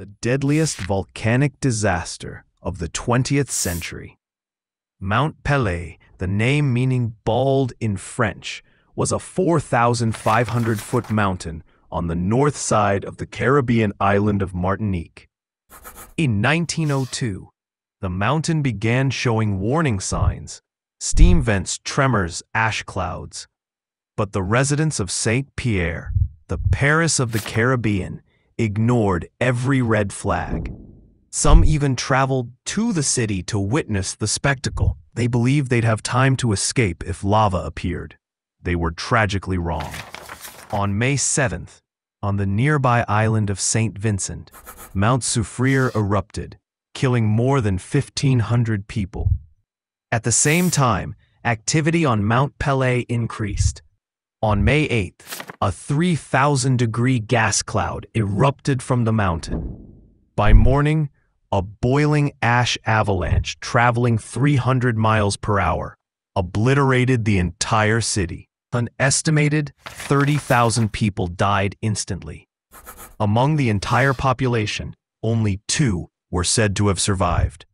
the deadliest volcanic disaster of the 20th century. Mount Pelée, the name meaning bald in French, was a 4,500 foot mountain on the north side of the Caribbean island of Martinique. In 1902, the mountain began showing warning signs steam vents, tremors, ash clouds. But the residents of Saint Pierre, the Paris of the Caribbean, ignored every red flag. Some even traveled to the city to witness the spectacle. They believed they'd have time to escape if lava appeared. They were tragically wrong. On May 7th, on the nearby island of St. Vincent, Mount Soufriere erupted, killing more than 1,500 people. At the same time, activity on Mount Pelée increased. On May 8th, a 3,000 degree gas cloud erupted from the mountain. By morning, a boiling ash avalanche traveling 300 miles per hour obliterated the entire city. An estimated 30,000 people died instantly. Among the entire population, only two were said to have survived.